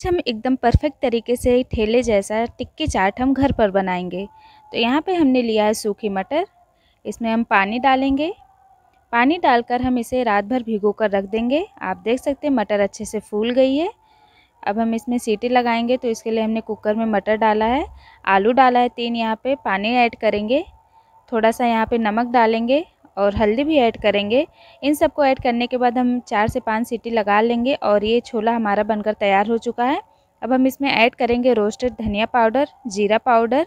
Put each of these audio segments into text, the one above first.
हम एकदम परफेक्ट तरीके से ठेले जैसा टिक्की चाट हम घर पर बनाएँगे। तो यहाँ पे हमने लिया है सूखी मटर। इसमें हम पानी डालेंगे। पानी डालकर हम इसे रात भर भिगो कर रख देंगे। आप देख सकते हैं मटर अच्छे से फूल गई है। अब हम इसमें सीटी लगाएँगे तो इसके लिए हमने कुकर में मटर डाला है। आलू डाला है तीन यहाँ पे, पानी ऐड करेंगे। थोड़ा सा यहाँ पे नमक डालेंगे। और हल्दी भी ऐड करेंगे। इन सबको ऐड करने के बाद हम चार से पाँच सीटी लगा लेंगे और ये छोला हमारा बनकर तैयार हो चुका है। अब हम इसमें ऐड करेंगे रोस्टेड धनिया पाउडर, जीरा पाउडर।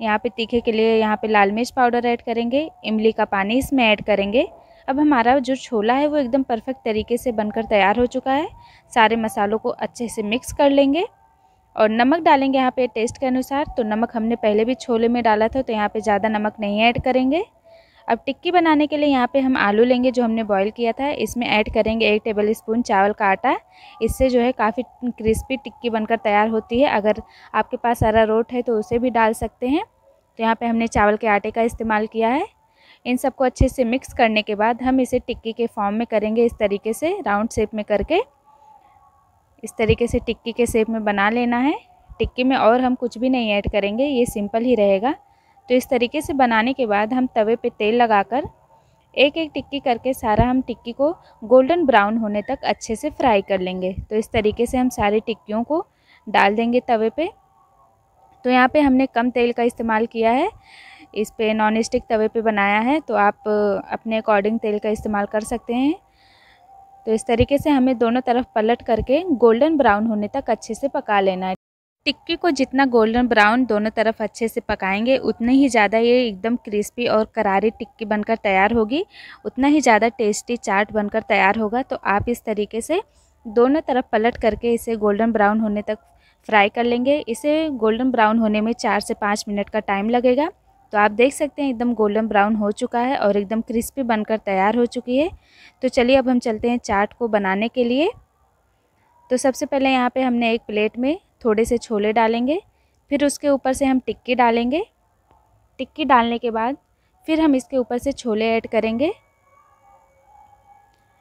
यहाँ पे तीखे के लिए यहाँ पे लाल मिर्च पाउडर ऐड करेंगे, इमली का पानी इसमें ऐड करेंगे। अब हमारा जो छोला है वो एकदम परफेक्ट तरीके से बनकर तैयार हो चुका है। सारे मसालों को अच्छे से मिक्स कर लेंगे और नमक डालेंगे यहाँ पे टेस्ट के अनुसार। तो नमक हमने पहले भी छोले में डाला था तो यहाँ पे ज़्यादा नमक नहीं ऐड करेंगे। अब टिक्की बनाने के लिए यहाँ पे हम आलू लेंगे जो हमने बॉईल किया था। इसमें ऐड करेंगे एक टेबल स्पून चावल का आटा। इससे जो है काफ़ी क्रिस्पी टिक्की बनकर तैयार होती है। अगर आपके पास अरा रोट है तो उसे भी डाल सकते हैं। तो यहाँ पे हमने चावल के आटे का इस्तेमाल किया है। इन सबको अच्छे से मिक्स करने के बाद हम इसे टिक्की के फॉर्म में करेंगे इस तरीके से राउंड शेप में करके। इस तरीके से टिक्की के शेप में बना लेना है। टिक्की में और हम कुछ भी नहीं ऐड करेंगे, ये सिंपल ही रहेगा। तो इस तरीके से बनाने के बाद हम तवे पे तेल लगाकर एक एक टिक्की करके सारा हम टिक्की को गोल्डन ब्राउन होने तक अच्छे से फ्राई कर लेंगे। तो इस तरीके से हम सारी टिक्कियों को डाल देंगे तवे पे। तो यहाँ पे हमने कम तेल का इस्तेमाल किया है। इस पे नॉन स्टिक तवे पे बनाया है तो आप अपने अकॉर्डिंग तेल का इस्तेमाल कर सकते हैं। तो इस तरीके से हमें दोनों तरफ़ पलट करके गोल्डन ब्राउन होने तक अच्छे से पका लेना है। टिक्की को जितना गोल्डन ब्राउन दोनों तरफ़ अच्छे से पकाएँगे, उतने ही ज़्यादा ये एकदम क्रिस्पी और करारी टिक्की बनकर तैयार होगी। उतना ही ज़्यादा टेस्टी चाट बनकर तैयार होगा। तो आप इस तरीके से दोनों तरफ़ पलट करके इसे गोल्डन ब्राउन होने तक फ्राई कर लेंगे। इसे गोल्डन ब्राउन होने में चार से पाँच मिनट का टाइम लगेगा। तो आप देख सकते हैं, एकदम गोल्डन ब्राउन हो चुका है और एकदम क्रिस्पी बनकर तैयार हो चुकी है। तो चलिए, अब हम चलते हैं चाट को बनाने के लिए। तो सबसे पहले यहाँ पे हमने एक प्लेट में थोड़े से छोले डालेंगे, फिर उसके ऊपर से हम टिक्की डालेंगे। टिक्की डालने के बाद फिर हम इसके ऊपर से छोले ऐड करेंगे।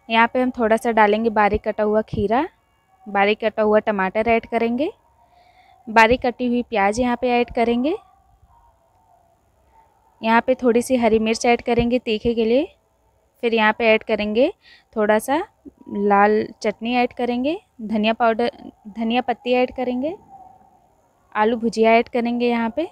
यहाँ पे हम थोड़ा सा डालेंगे बारीक कटा हुआ खीरा, बारीक कटा हुआ टमाटर ऐड करेंगे। बारीक कटी हुई प्याज यहाँ पे ऐड करेंगे। यहाँ पे थोड़ी सी हरी मिर्च ऐड करेंगे तीखे के लिए। फिर यहाँ पे ऐड करेंगे थोड़ा सा लाल चटनी ऐड करेंगे, धनिया पाउडर, धनिया पत्ती ऐड करेंगे, आलू भुजिया ऐड करेंगे यहाँ पे।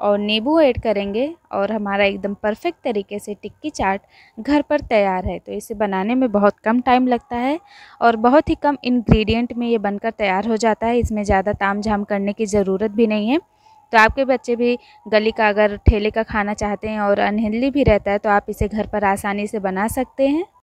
और नींबू ऐड करेंगे और हमारा एकदम परफेक्ट तरीके से टिक्की चाट घर पर तैयार है। तो इसे बनाने में बहुत कम टाइम लगता है और बहुत ही कम इंग्रेडिएंट में ये बनकर तैयार हो जाता है। इसमें ज़्यादा ताम झाम करने की ज़रूरत भी नहीं है। तो आपके बच्चे भी गली का अगर ठेले का खाना चाहते हैं और अनहेल्दी भी रहता है तो आप इसे घर पर आसानी से बना सकते हैं।